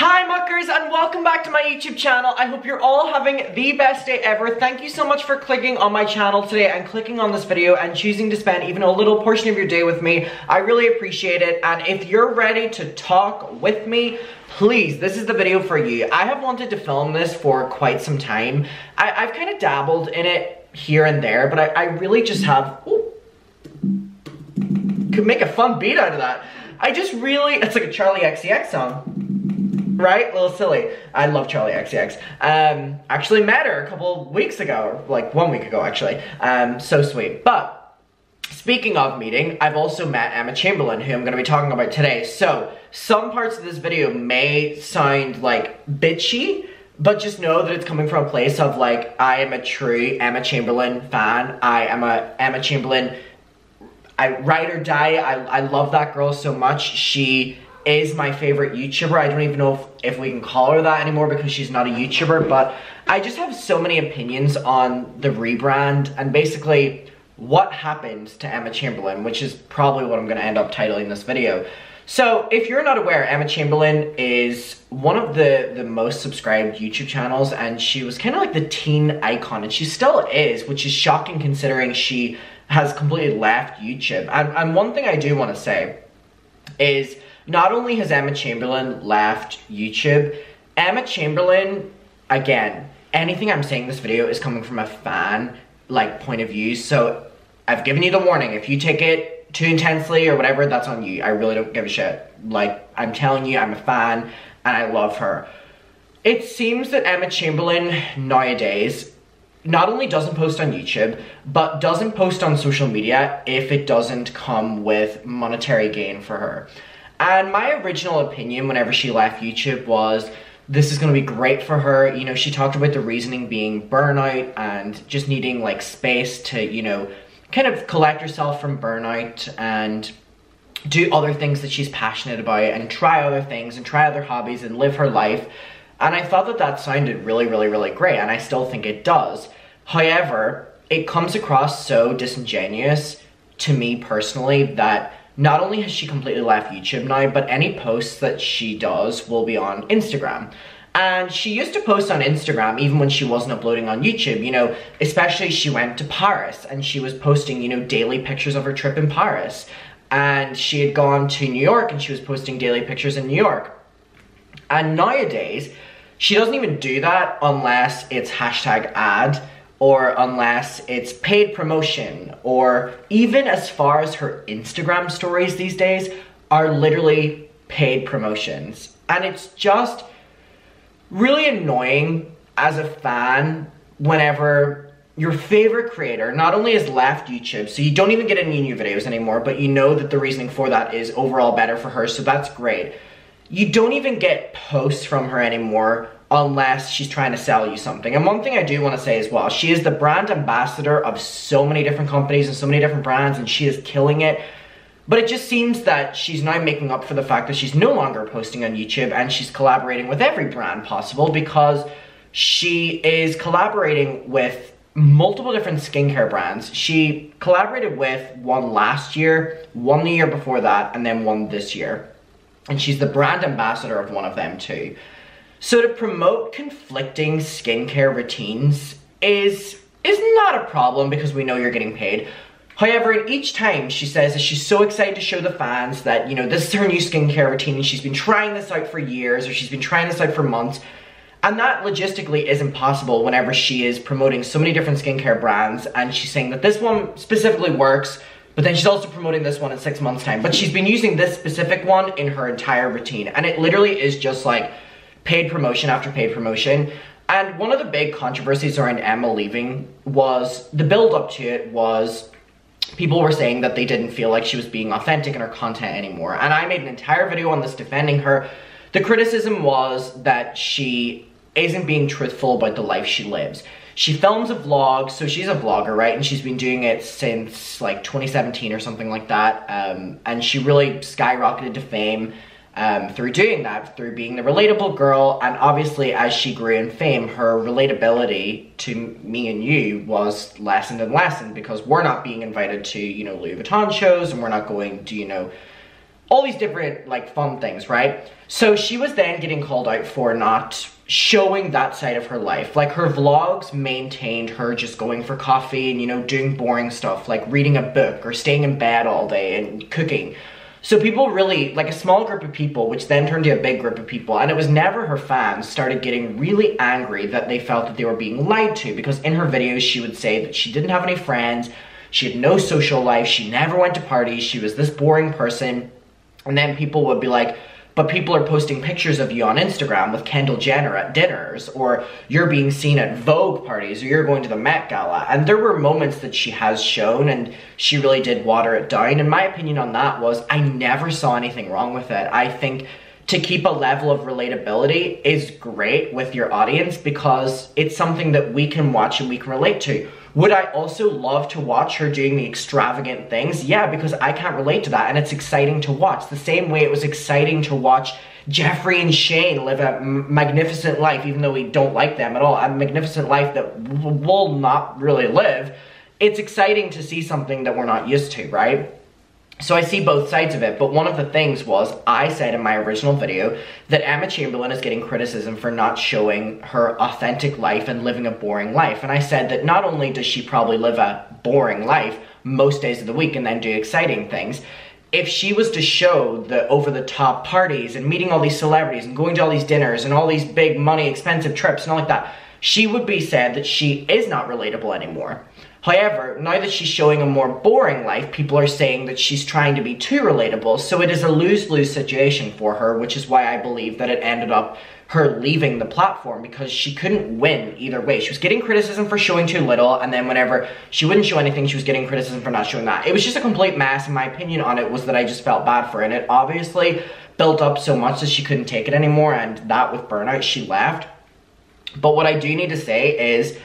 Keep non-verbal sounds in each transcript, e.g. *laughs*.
Hi muckers and welcome back to my YouTube channel. I hope you're all having the best day ever. Thank you so much for clicking on my channel today and clicking on this video and choosing to spend even a little portion of your day with me. I really appreciate it and if you're ready to talk with me, please, this is the video for you. I have wanted to film this for quite some time. I, have kind of dabbled in it here and there, but I, I really just have, ooh, could make a fun beat out of that. I just really, it's like a Charli XCX song right? A little silly. I love Charli XCX. Um, actually met her a couple weeks ago, like one week ago actually. Um, so sweet. But Speaking of meeting, I've also met Emma Chamberlain, who I'm going to be talking about today. So, some parts of this video may sound like bitchy, but just know that it's coming from a place of like, I am a true Emma Chamberlain fan. I am a Emma Chamberlain, I ride or die. I, I love that girl so much. She is my favorite YouTuber. I don't even know if, if we can call her that anymore because she's not a YouTuber, but I just have so many opinions on the rebrand and basically what happened to Emma Chamberlain, which is probably what I'm going to end up titling this video. So, if you're not aware, Emma Chamberlain is one of the, the most subscribed YouTube channels, and she was kind of like the teen icon, and she still is, which is shocking considering she has completely left YouTube. And, and one thing I do want to say is not only has Emma Chamberlain left YouTube, Emma Chamberlain, again, anything I'm saying in this video is coming from a fan, like, point of view. So, I've given you the warning. If you take it too intensely or whatever, that's on you. I really don't give a shit. Like, I'm telling you, I'm a fan, and I love her. It seems that Emma Chamberlain, nowadays, not only doesn't post on YouTube, but doesn't post on social media if it doesn't come with monetary gain for her. And my original opinion whenever she left YouTube was this is going to be great for her. You know, she talked about the reasoning being burnout and just needing like space to, you know, kind of collect herself from burnout and do other things that she's passionate about and try other things and try other hobbies and live her life. And I thought that that sounded really, really, really great. And I still think it does. However, it comes across so disingenuous to me personally that not only has she completely left YouTube now, but any posts that she does will be on Instagram. And she used to post on Instagram even when she wasn't uploading on YouTube, you know, especially she went to Paris and she was posting, you know, daily pictures of her trip in Paris. And she had gone to New York and she was posting daily pictures in New York. And nowadays, she doesn't even do that unless it's hashtag ad or unless it's paid promotion, or even as far as her Instagram stories these days are literally paid promotions. And it's just really annoying as a fan whenever your favorite creator not only has left YouTube, so you don't even get any new videos anymore, but you know that the reasoning for that is overall better for her, so that's great. You don't even get posts from her anymore unless she's trying to sell you something. And one thing I do want to say as well, she is the brand ambassador of so many different companies and so many different brands and she is killing it. But it just seems that she's now making up for the fact that she's no longer posting on YouTube and she's collaborating with every brand possible because she is collaborating with multiple different skincare brands. She collaborated with one last year, one the year before that, and then one this year. And she's the brand ambassador of one of them too. So to promote conflicting skincare routines is is not a problem because we know you're getting paid. However, each time she says that she's so excited to show the fans that, you know, this is her new skincare routine and she's been trying this out for years or she's been trying this out for months. And that logistically is impossible whenever she is promoting so many different skincare brands and she's saying that this one specifically works, but then she's also promoting this one in six months time. But she's been using this specific one in her entire routine. And it literally is just like, paid promotion after paid promotion. And one of the big controversies around Emma leaving was the build up to it was people were saying that they didn't feel like she was being authentic in her content anymore. And I made an entire video on this defending her. The criticism was that she isn't being truthful about the life she lives. She films a vlog, so she's a vlogger, right? And she's been doing it since like 2017 or something like that. Um, and she really skyrocketed to fame um, through doing that, through being the relatable girl, and obviously as she grew in fame, her relatability to me and you was lessened and lessened because we're not being invited to, you know, Louis Vuitton shows and we're not going to, you know, all these different like fun things, right? So she was then getting called out for not showing that side of her life. Like her vlogs maintained her just going for coffee and you know doing boring stuff like reading a book or staying in bed all day and cooking. So people really, like a small group of people, which then turned to a big group of people, and it was never her fans, started getting really angry that they felt that they were being lied to because in her videos she would say that she didn't have any friends, she had no social life, she never went to parties, she was this boring person, and then people would be like, but people are posting pictures of you on Instagram with Kendall Jenner at dinners, or you're being seen at Vogue parties, or you're going to the Met Gala. And there were moments that she has shown, and she really did water it down. And my opinion on that was I never saw anything wrong with it. I think to keep a level of relatability is great with your audience because it's something that we can watch and we can relate to. Would I also love to watch her doing the extravagant things? Yeah, because I can't relate to that and it's exciting to watch. The same way it was exciting to watch Jeffree and Shane live a magnificent life, even though we don't like them at all, a magnificent life that we'll not really live. It's exciting to see something that we're not used to, right? So I see both sides of it, but one of the things was I said in my original video that Emma Chamberlain is getting criticism for not showing her authentic life and living a boring life. And I said that not only does she probably live a boring life most days of the week and then do exciting things, if she was to show the over-the-top parties and meeting all these celebrities and going to all these dinners and all these big money expensive trips and all like that, she would be said that she is not relatable anymore. However, now that she's showing a more boring life, people are saying that she's trying to be too relatable, so it is a lose-lose situation for her, which is why I believe that it ended up her leaving the platform because she couldn't win either way. She was getting criticism for showing too little, and then whenever she wouldn't show anything, she was getting criticism for not showing that. It was just a complete mess, and my opinion on it was that I just felt bad for her, and it obviously built up so much that she couldn't take it anymore, and that with burnout, she left. But what I do need to say is,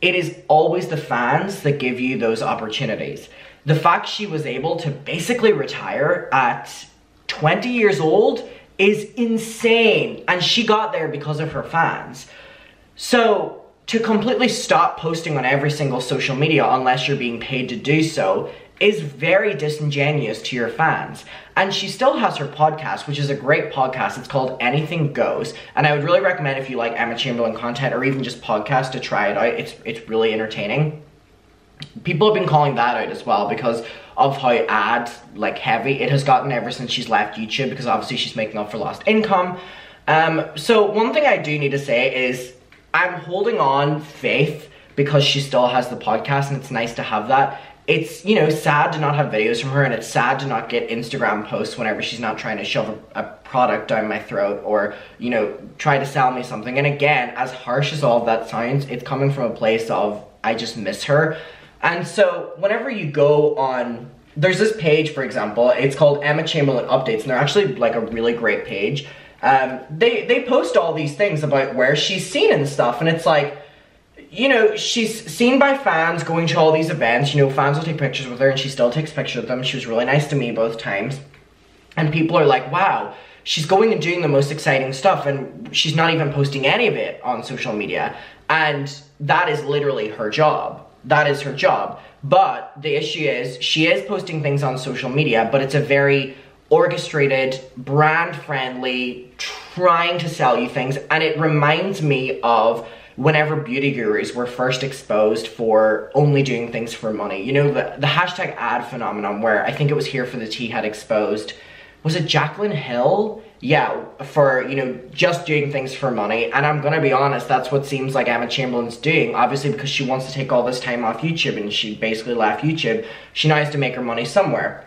it is always the fans that give you those opportunities. The fact she was able to basically retire at 20 years old is insane. And she got there because of her fans. So to completely stop posting on every single social media unless you're being paid to do so is very disingenuous to your fans. And she still has her podcast, which is a great podcast. It's called Anything Goes. And I would really recommend if you like Emma Chamberlain content or even just podcast to try it out. It's, it's really entertaining. People have been calling that out as well because of how ad like heavy it has gotten ever since she's left YouTube because obviously she's making up for lost income. Um, so one thing I do need to say is I'm holding on faith because she still has the podcast and it's nice to have that it's, you know, sad to not have videos from her and it's sad to not get Instagram posts whenever she's not trying to shove a, a, product down my throat or, you know, try to sell me something. And again, as harsh as all that sounds, it's coming from a place of, I just miss her. And so whenever you go on, there's this page, for example, it's called Emma Chamberlain Updates, and they're actually like a really great page. Um, they, they post all these things about where she's seen and stuff, and it's like, you know, she's seen by fans going to all these events. You know, fans will take pictures with her and she still takes pictures of them. She was really nice to me both times. And people are like, wow, she's going and doing the most exciting stuff and she's not even posting any of it on social media. And that is literally her job. That is her job. But the issue is she is posting things on social media, but it's a very orchestrated, brand friendly, trying to sell you things. And it reminds me of whenever beauty gurus were first exposed for only doing things for money. You know, the, the hashtag ad phenomenon where I think it was Here for the Tea had exposed, was it Jaclyn Hill? Yeah, for, you know, just doing things for money. And I'm gonna be honest, that's what seems like Emma Chamberlain's doing. Obviously because she wants to take all this time off YouTube and she basically left YouTube. She now has to make her money somewhere.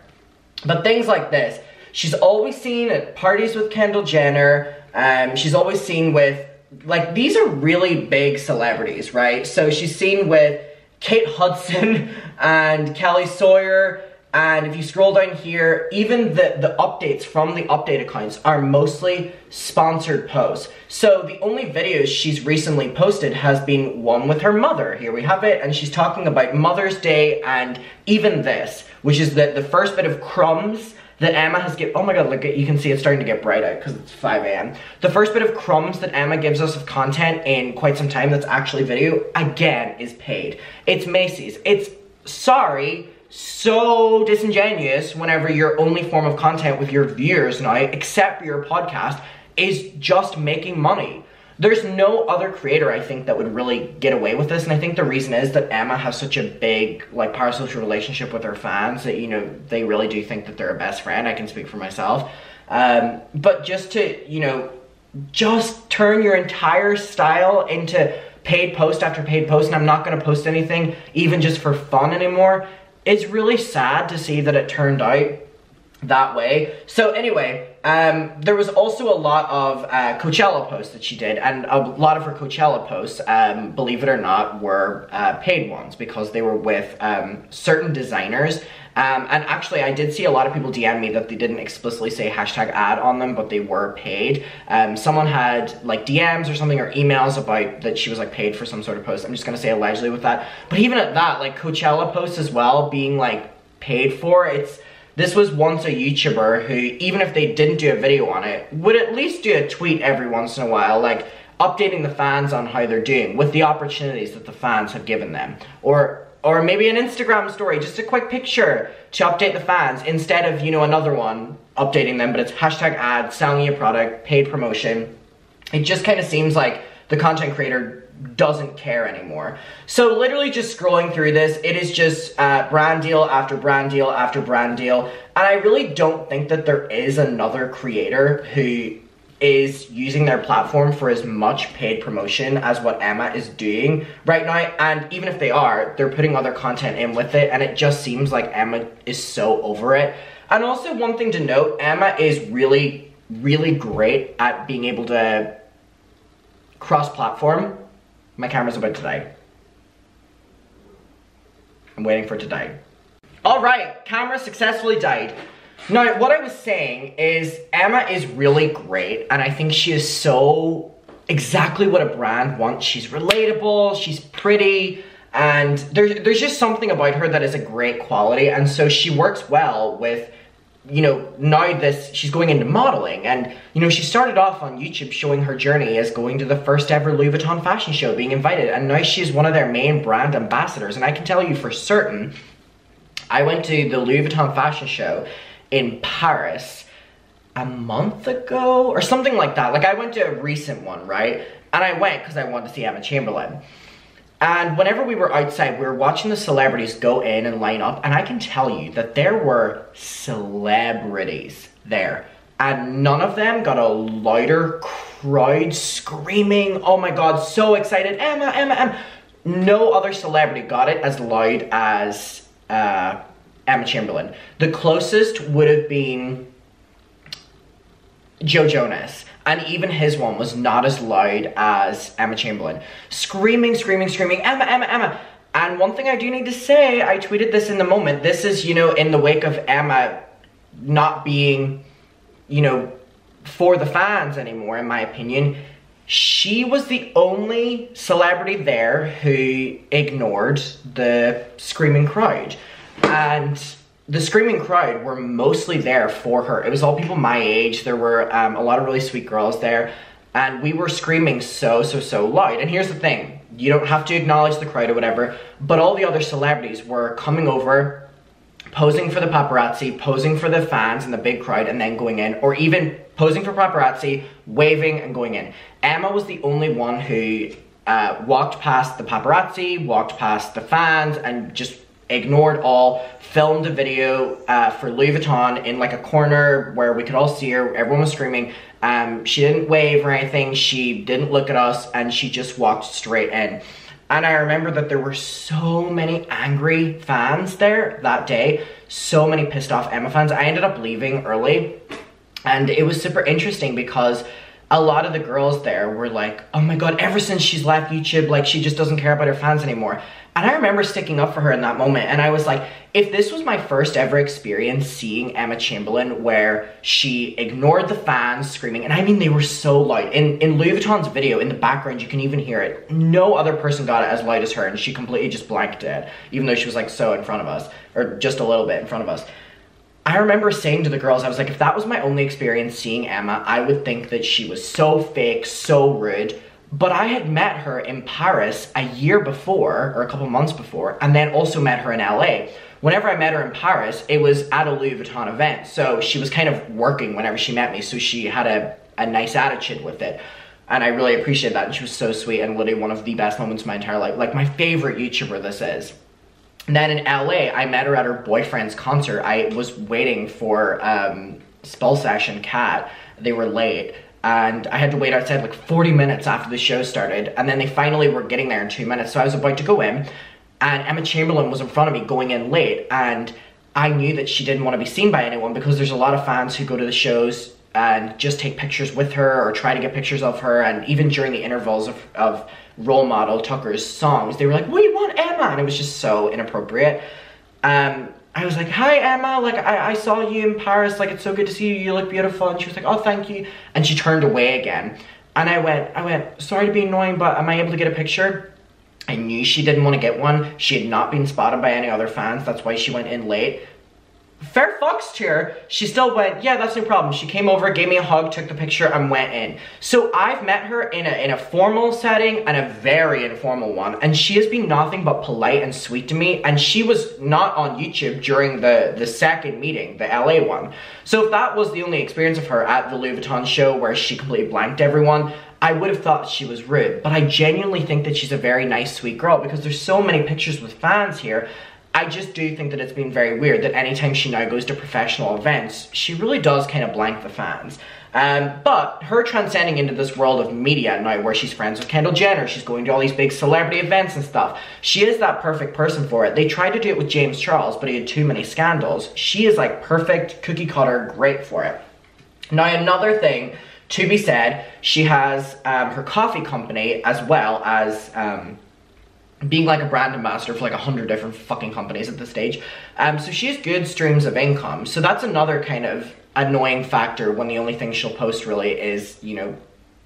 But things like this, she's always seen at parties with Kendall Jenner, um, she's always seen with like these are really big celebrities, right? So she's seen with Kate Hudson *laughs* and Kelly Sawyer and if you scroll down here, even the, the updates from the update accounts are mostly sponsored posts. So the only videos she's recently posted has been one with her mother. Here we have it, and she's talking about Mother's Day and even this, which is the, the first bit of crumbs that Emma has given, oh my god, look, you can see it's starting to get bright out because it's 5 a.m. The first bit of crumbs that Emma gives us of content in quite some time that's actually video, again, is paid. It's Macy's. It's, sorry, so disingenuous whenever your only form of content with your viewers now, except your podcast, is just making money. There's no other creator I think that would really get away with this, and I think the reason is that Emma has such a big like parasocial relationship with her fans that you know they really do think that they're a best friend. I can speak for myself, um, but just to you know, just turn your entire style into paid post after paid post, and I'm not going to post anything even just for fun anymore. It's really sad to see that it turned out that way. So anyway, um, there was also a lot of uh, Coachella posts that she did, and a lot of her Coachella posts, um, believe it or not, were uh, paid ones because they were with um, certain designers. Um, and actually, I did see a lot of people DM me that they didn't explicitly say hashtag ad on them, but they were paid. Um, someone had like DMs or something or emails about that she was like paid for some sort of post. I'm just gonna say allegedly with that. But even at that, like Coachella posts as well, being like paid for, it's this was once a YouTuber who, even if they didn't do a video on it, would at least do a tweet every once in a while, like updating the fans on how they're doing with the opportunities that the fans have given them. Or or maybe an Instagram story, just a quick picture to update the fans instead of, you know, another one updating them, but it's hashtag ad, selling your product, paid promotion. It just kind of seems like the content creator doesn't care anymore. So literally just scrolling through this, it is just uh, brand deal after brand deal after brand deal. And I really don't think that there is another creator who is using their platform for as much paid promotion as what Emma is doing right now. And even if they are, they're putting other content in with it. And it just seems like Emma is so over it. And also one thing to note, Emma is really, really great at being able to cross-platform my camera's about to die. I'm waiting for it to die. Alright, camera successfully died. Now, what I was saying is Emma is really great, and I think she is so exactly what a brand wants. She's relatable, she's pretty, and there, there's just something about her that is a great quality, and so she works well with you know, now this, she's going into modeling. And, you know, she started off on YouTube showing her journey as going to the first ever Louis Vuitton fashion show, being invited. And now she's one of their main brand ambassadors. And I can tell you for certain, I went to the Louis Vuitton fashion show in Paris a month ago or something like that. Like I went to a recent one, right? And I went because I wanted to see Emma Chamberlain. And whenever we were outside, we were watching the celebrities go in and line up, and I can tell you that there were celebrities there. And none of them got a louder crowd screaming, oh my god, so excited, Emma, Emma, Emma. No other celebrity got it as loud as uh, Emma Chamberlain. The closest would have been Joe Jonas and even his one was not as loud as Emma Chamberlain. Screaming, screaming, screaming, Emma, Emma, Emma. And one thing I do need to say, I tweeted this in the moment. This is, you know, in the wake of Emma not being, you know, for the fans anymore, in my opinion. She was the only celebrity there who ignored the screaming crowd. And the screaming crowd were mostly there for her. It was all people my age. There were um, a lot of really sweet girls there. And we were screaming so, so, so loud. And here's the thing. You don't have to acknowledge the crowd or whatever. But all the other celebrities were coming over, posing for the paparazzi, posing for the fans and the big crowd, and then going in. Or even posing for paparazzi, waving and going in. Emma was the only one who uh, walked past the paparazzi, walked past the fans, and just ignored all, filmed a video uh, for Louis Vuitton in like a corner where we could all see her, everyone was screaming. Um, she didn't wave or anything, she didn't look at us, and she just walked straight in. And I remember that there were so many angry fans there that day, so many pissed off Emma fans. I ended up leaving early, and it was super interesting because a lot of the girls there were like, oh my god, ever since she's left YouTube, like she just doesn't care about her fans anymore. And I remember sticking up for her in that moment. And I was like, if this was my first ever experience seeing Emma Chamberlain where she ignored the fans screaming, and I mean, they were so loud. In, in Louis Vuitton's video, in the background, you can even hear it. No other person got it as loud as her, and she completely just blanked it, even though she was like so in front of us, or just a little bit in front of us. I remember saying to the girls, I was like, if that was my only experience seeing Emma, I would think that she was so fake, so rude, but I had met her in Paris a year before, or a couple months before, and then also met her in LA, whenever I met her in Paris, it was at a Louis Vuitton event. So she was kind of working whenever she met me. So she had a, a nice attitude with it. And I really appreciate that. And she was so sweet and literally one of the best moments of my entire life. Like my favorite YouTuber this is. And then in LA, I met her at her boyfriend's concert. I was waiting for um, Spell Session Cat. They were late. And I had to wait outside like 40 minutes after the show started. And then they finally were getting there in two minutes. So I was about to go in. And Emma Chamberlain was in front of me going in late. And I knew that she didn't want to be seen by anyone because there's a lot of fans who go to the shows and just take pictures with her or try to get pictures of her. And even during the intervals of, of role model Tucker's songs, they were like, "What do you want, Emma?" And it was just so inappropriate. Um, I was like, "Hi, Emma. Like, I, I saw you in Paris. Like, it's so good to see you. You look beautiful." And she was like, "Oh, thank you." And she turned away again. And I went, I went, "Sorry to be annoying, but am I able to get a picture?" I knew she didn't want to get one. She had not been spotted by any other fans. That's why she went in late fair fucks her, she still went, yeah, that's no problem. She came over, gave me a hug, took the picture, and went in. So I've met her in a, in a formal setting and a very informal one, and she has been nothing but polite and sweet to me, and she was not on YouTube during the, the second meeting, the LA one. So if that was the only experience of her at the Louis Vuitton show where she completely blanked everyone, I would have thought she was rude, but I genuinely think that she's a very nice, sweet girl because there's so many pictures with fans here I just do think that it's been very weird that anytime she now goes to professional events, she really does kind of blank the fans. Um, but her transcending into this world of media now where she's friends with Kendall Jenner, she's going to all these big celebrity events and stuff. She is that perfect person for it. They tried to do it with James Charles, but he had too many scandals. She is like perfect, cookie cutter, great for it. Now another thing to be said, she has um, her coffee company as well as um, being like a brand ambassador for like a hundred different fucking companies at this stage. Um, so she has good streams of income. So that's another kind of annoying factor when the only thing she'll post really is, you know,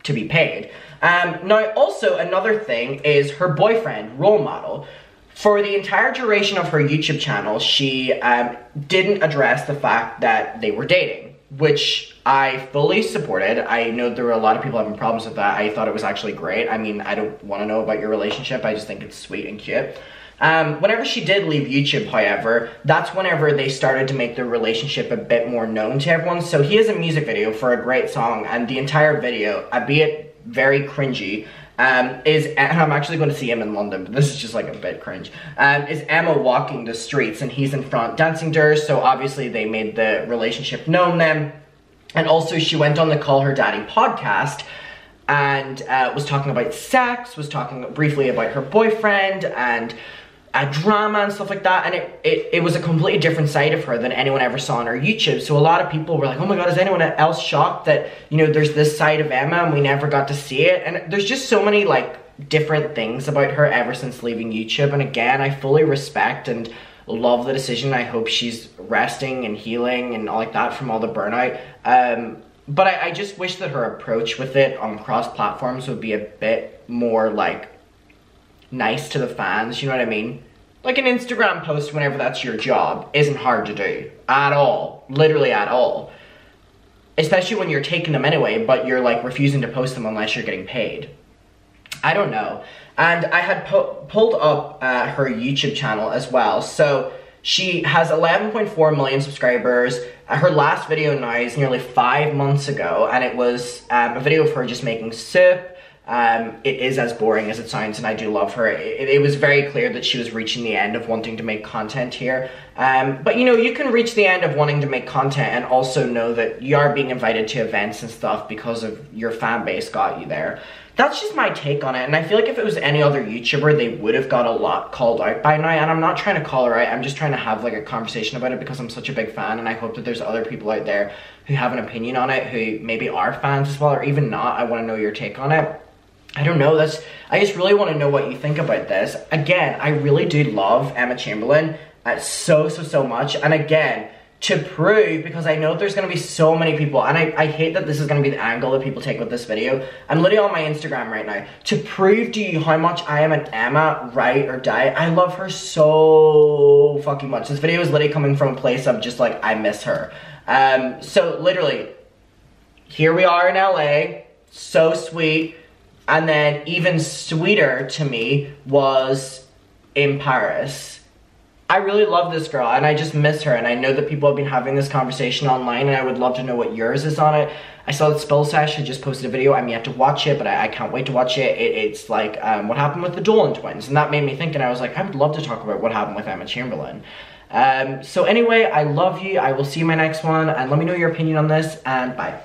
to be paid. Um, now, also another thing is her boyfriend, role model. For the entire duration of her YouTube channel, she um, didn't address the fact that they were dating, which I fully supported. I know there were a lot of people having problems with that. I thought it was actually great. I mean, I don't want to know about your relationship. I just think it's sweet and cute. Um, whenever she did leave YouTube, however, that's whenever they started to make their relationship a bit more known to everyone. So he has a music video for a great song, and the entire video, albeit very cringy, um, is, and I'm actually going to see him in London, but this is just like a bit cringe, um, is Emma walking the streets, and he's in front dancing to her, so obviously they made the relationship known then. And also she went on the Call Her Daddy podcast and uh, was talking about sex, was talking briefly about her boyfriend and drama and stuff like that. And it, it, it was a completely different side of her than anyone ever saw on her YouTube. So a lot of people were like, oh my God, is anyone else shocked that, you know, there's this side of Emma and we never got to see it? And there's just so many like different things about her ever since leaving YouTube. And again, I fully respect and love the decision. I hope she's resting and healing and all like that from all the burnout. Um, but I, I just wish that her approach with it on cross platforms would be a bit more like nice to the fans, you know what I mean? Like an Instagram post whenever that's your job isn't hard to do at all, literally at all. Especially when you're taking them anyway, but you're like refusing to post them unless you're getting paid. I don't know. And I had pulled up uh, her YouTube channel as well. So she has 11.4 million subscribers. Uh, her last video now is nearly five months ago, and it was um, a video of her just making soup. Um, it is as boring as it sounds, and I do love her. It, it, was very clear that she was reaching the end of wanting to make content here. Um, but you know, you can reach the end of wanting to make content and also know that you are being invited to events and stuff because of your fan base got you there that's just my take on it. And I feel like if it was any other YouTuber, they would have got a lot called out by now. And I'm not trying to call her out. I'm just trying to have like a conversation about it because I'm such a big fan. And I hope that there's other people out there who have an opinion on it, who maybe are fans as well, or even not. I want to know your take on it. I don't know, that's, I just really want to know what you think about this. Again, I really do love Emma Chamberlain uh, so, so, so much. And again, to prove, because I know there's going to be so many people, and I, I hate that this is going to be the angle that people take with this video. I'm literally on my Instagram right now. To prove to you how much I am an Emma, right or die, I love her so fucking much. This video is literally coming from a place of just like, I miss her. Um, so literally, here we are in LA, so sweet. And then even sweeter to me was in Paris I really love this girl and I just miss her and I know that people have been having this conversation online and I would love to know what yours is on it. I saw that Spill Sesh had just posted a video. I'm yet to watch it, but I, I can't wait to watch it. it it's like um, what happened with the Dolan twins and that made me think and I was like, I would love to talk about what happened with Emma Chamberlain. Um, so anyway, I love you. I will see you in my next one and let me know your opinion on this and bye.